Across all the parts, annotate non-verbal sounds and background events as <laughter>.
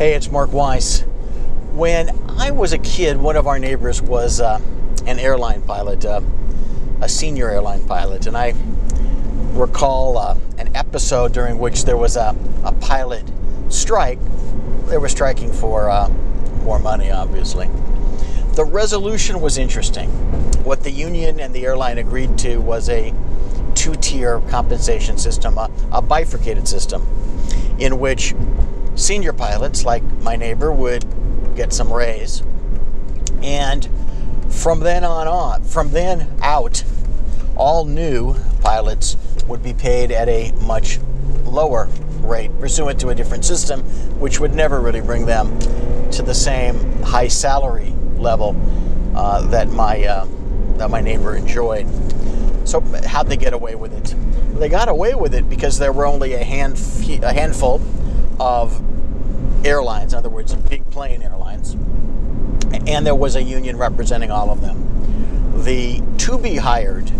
Hey, it's Mark Weiss. When I was a kid, one of our neighbors was uh, an airline pilot, uh, a senior airline pilot, and I recall uh, an episode during which there was a, a pilot strike. They were striking for uh, more money, obviously. The resolution was interesting. What the union and the airline agreed to was a two tier compensation system, a, a bifurcated system, in which senior pilots, like my neighbor, would get some raise. And from then on on, from then out, all new pilots would be paid at a much lower rate pursuant to a different system, which would never really bring them to the same high salary level uh, that my uh, that my neighbor enjoyed. So how'd they get away with it? They got away with it because there were only a hand a handful of airlines, in other words, big plane airlines, and there was a union representing all of them. The to be hired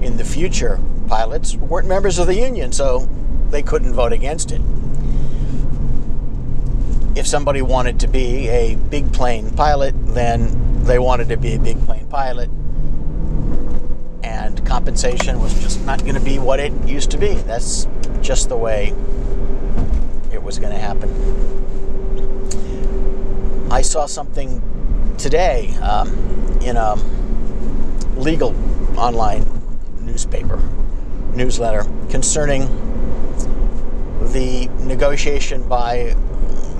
in the future pilots weren't members of the union, so they couldn't vote against it. If somebody wanted to be a big plane pilot, then they wanted to be a big plane pilot, and compensation was just not going to be what it used to be. That's just the way it was going to happen. I saw something today um, in a legal online newspaper newsletter concerning the negotiation by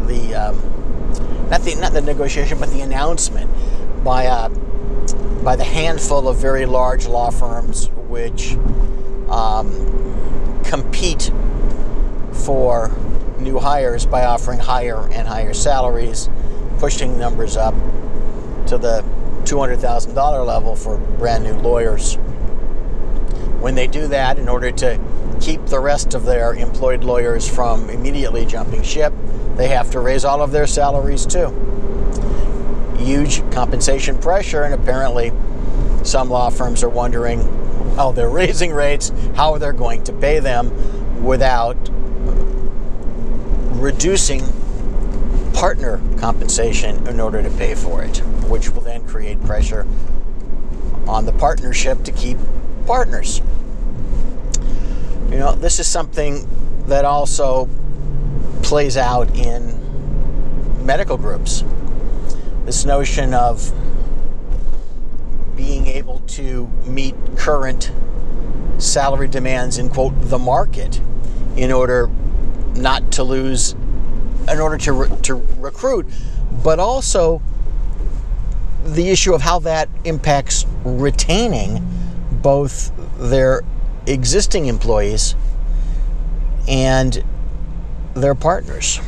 the um, not the not the negotiation but the announcement by uh, by the handful of very large law firms which um, compete for new hires by offering higher and higher salaries, pushing numbers up to the $200,000 level for brand new lawyers. When they do that, in order to keep the rest of their employed lawyers from immediately jumping ship, they have to raise all of their salaries too. Huge compensation pressure, and apparently, some law firms are wondering how they're <laughs> raising rates, how they're going to pay them without reducing partner compensation in order to pay for it, which will then create pressure on the partnership to keep partners. You know, this is something that also plays out in medical groups. This notion of being able to meet current salary demands in quote the market in order not to lose in order to, re- to recruit, but also the issue of how that impacts retaining both their existing employees and their partners.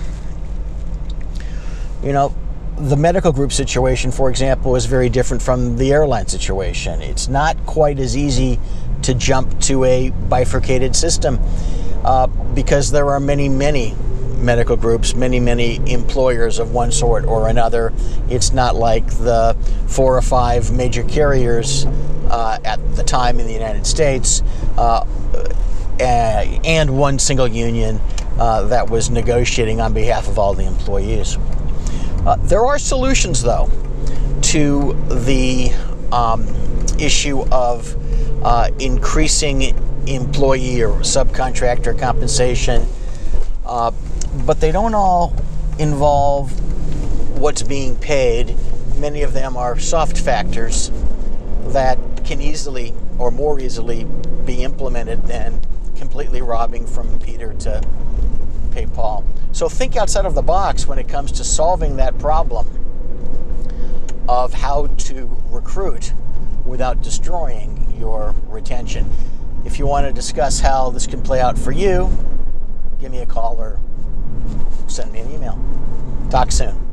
You know, the medical group situation, for example, is very different from the airline situation. It's not quite as easy to jump to a bifurcated system uh, because there are many, many medical groups, many, many employers of one sort or another. It's not like the four or five major carriers uh, at the time in the United States uh, and one single union uh, that was negotiating on behalf of all the employees. Uh, there are solutions, though, to the um, issue of uh, increasing employee or subcontractor compensation, uh, but they don't all involve what's being paid. Many of them are soft factors that can easily or more easily be implemented than completely robbing from Peter to pay Paul. So think outside of the box when it comes to solving that problem of how to recruit without destroying your retention. If you want to discuss how this can play out for you, give me a call or send me an email. Talk soon.